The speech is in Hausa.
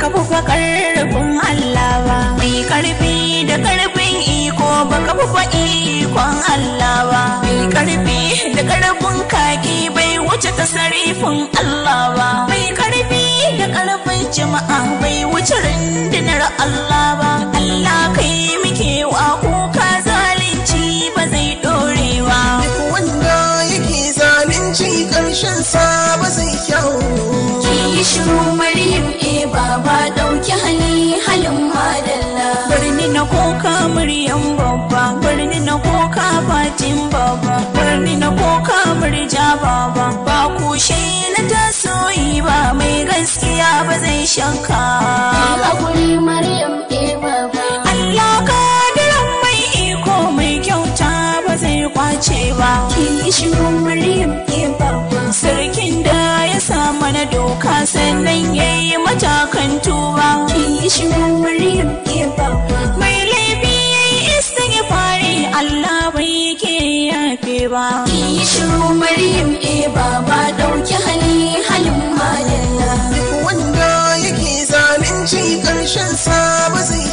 baka bufa ƙarfin Allah ba. Mai ƙarfi da ƙarfin iko baka bufa ikon Allah ba. Mai ƙarfi da ƙarfin kaki bai wuce tasarifin Allah ba. Mai ƙarfi da ƙarfin jama'a bai wuce rundunar Allah ba. Allah kai muke wa kuka zalunci ba zai dorewa duk wanda yake zalunci ƙarshen sa ba zai kyau. Ki yi shiru maryam e baba. Baba ba kushe na tasoyi ba mai gaskiya ba zai shanka haƙuri maryam e baba. Allah kadiran mai iko mai kyauta ba zai ƙwace ba. Ki yi shiru maryam e baba. Sarkin da ya sa mana doka sannan ya yi matakan tuba. Ki yi shiru maryam e ba. Ki yi shiru maryam e baba ɗauki hali halin madalla. Duk wanda yake zalunci ƙarshen sa ba zai